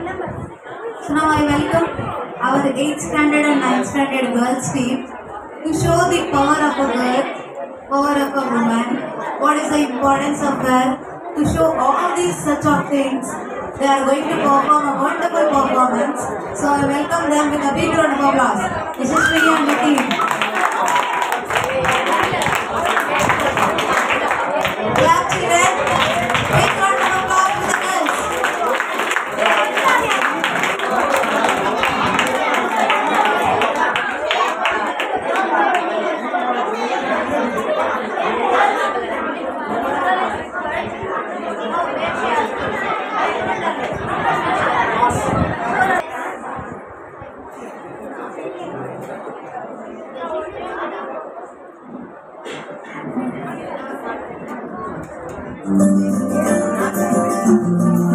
So now I welcome our 8th standard and 9th standard girls team to show the power of a girl, power of a woman, what is the importance of her, to show all these such of things. They are going to perform a wonderful performance. So I welcome them with a big round of applause. This is Priya and the team. Thank you.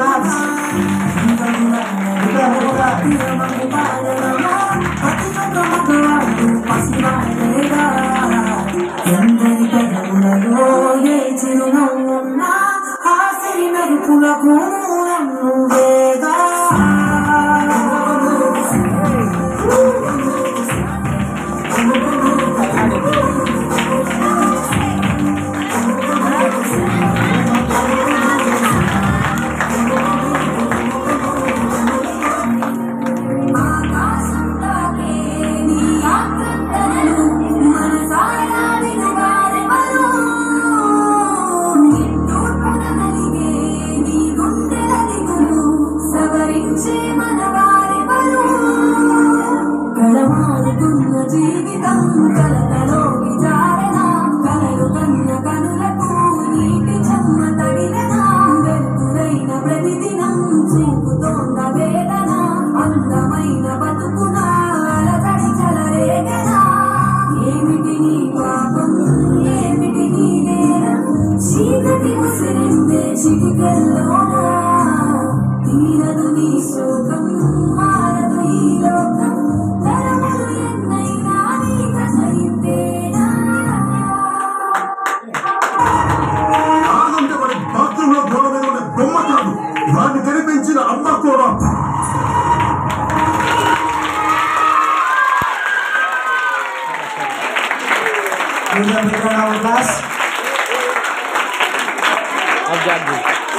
Gracias. Good job, Class. Good job,